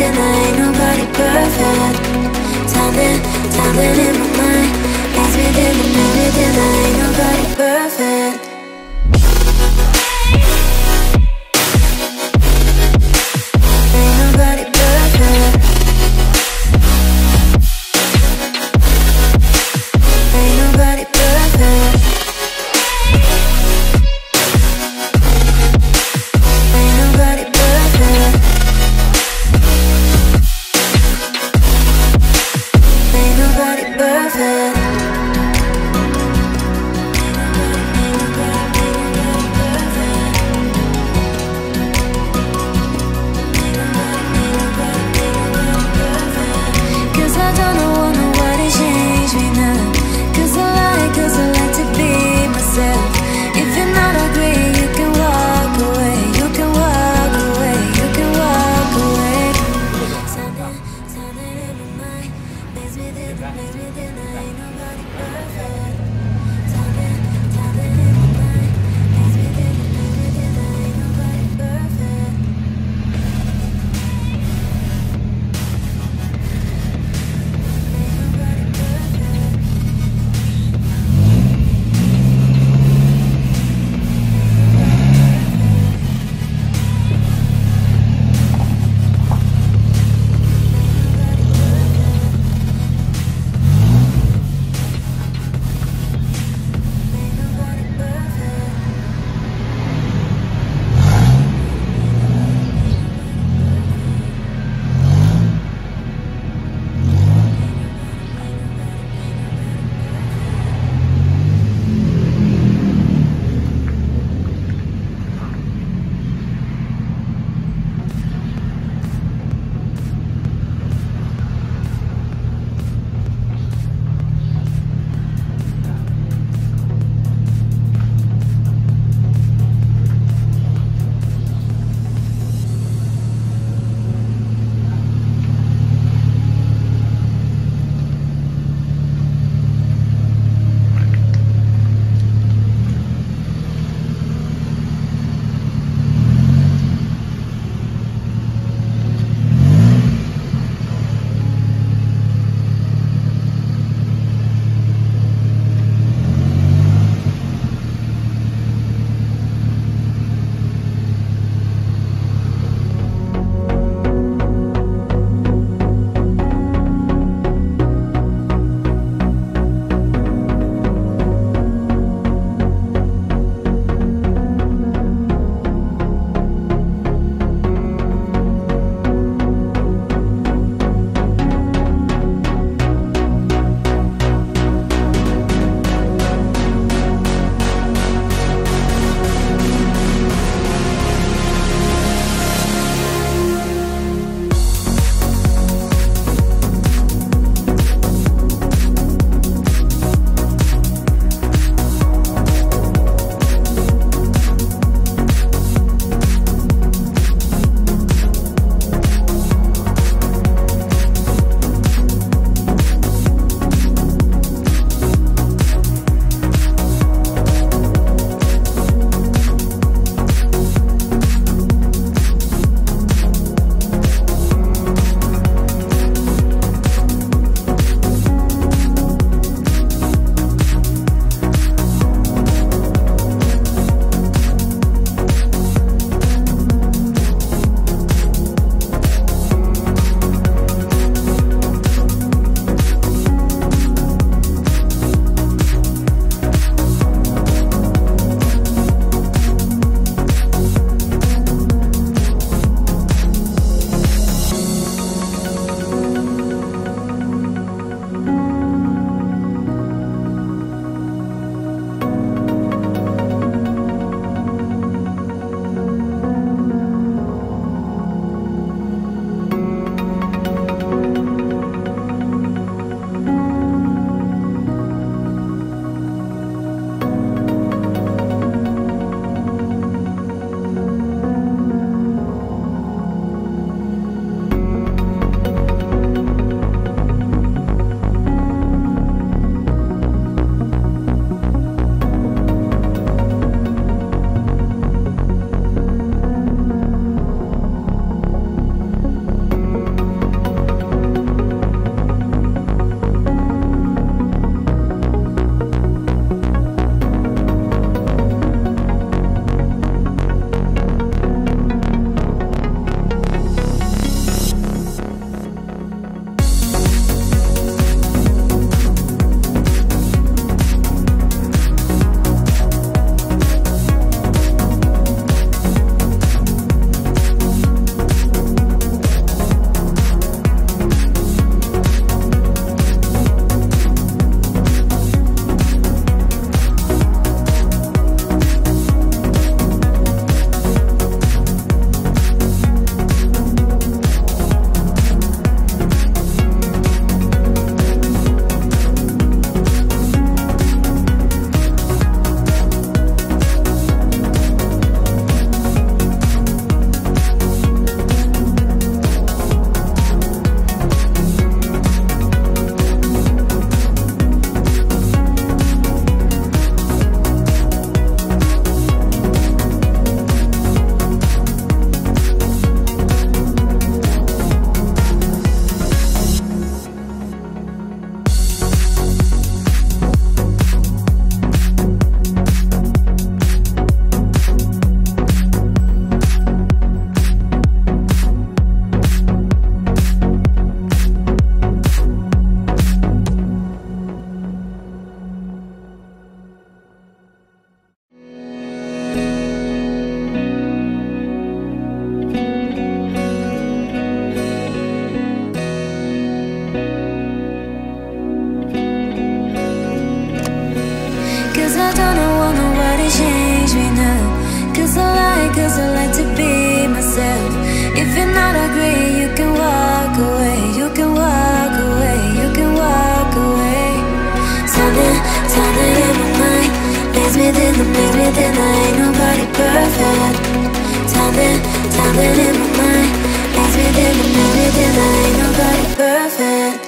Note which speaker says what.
Speaker 1: everything, there Cause I like to be myself. If you're not agree, you can walk away You can walk away, you can walk away. Something, something in my mind Makes me think, makes me think I ain't nobody perfect. Something, something in my mind Makes me think, makes me think I ain't nobody perfect.